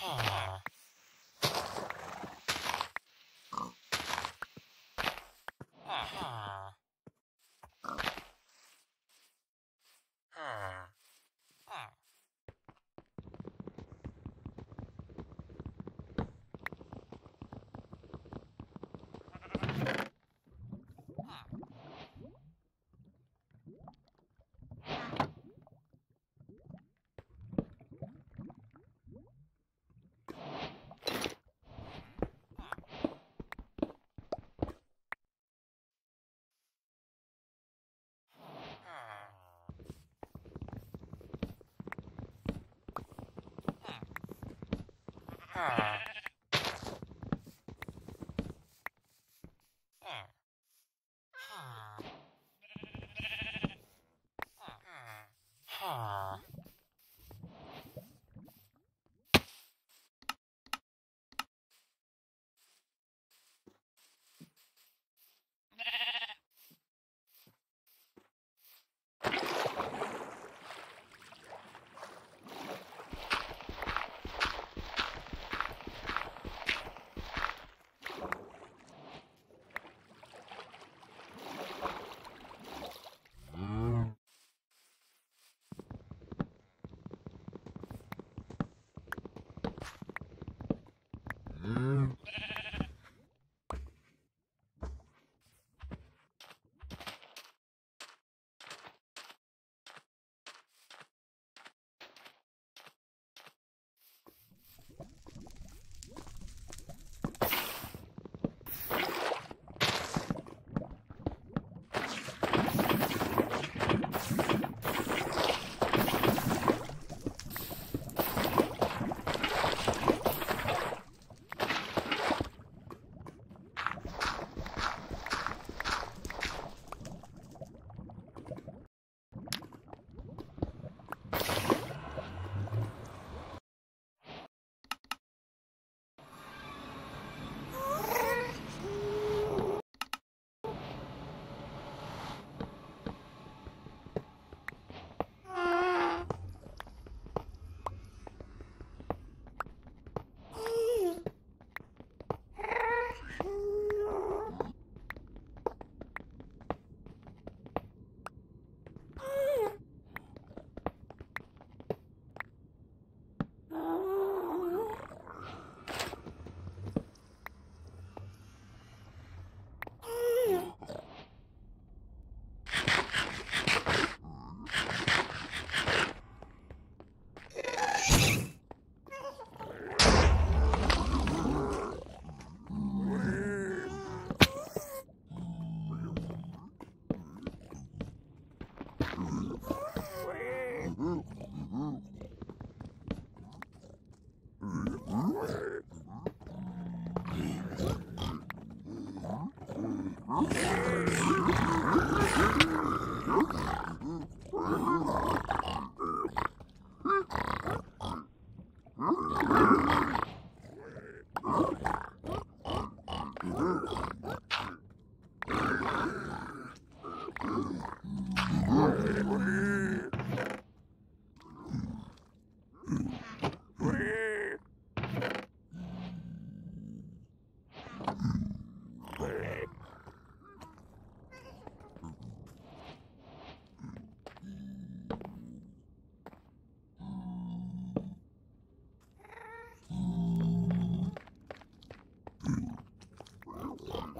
Thank you.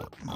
what?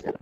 you.